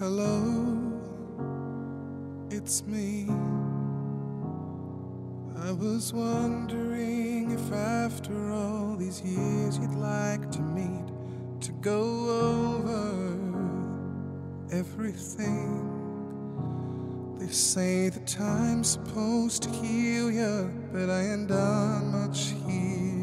Hello, it's me. I was wondering if after all these years you'd like to meet to go over everything. They say that time's supposed to heal you, but I ain't done much healing.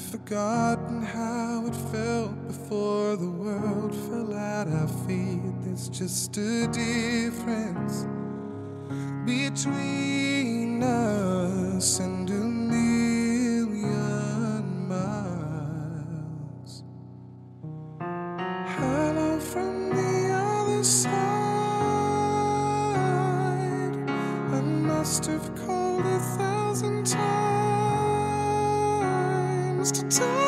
I've forgotten how it felt before the world fell at our feet. There's just a difference between us and a million miles. Hello from the other side. I must have called a thousand times used to talk.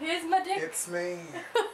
here's my dick. It's me.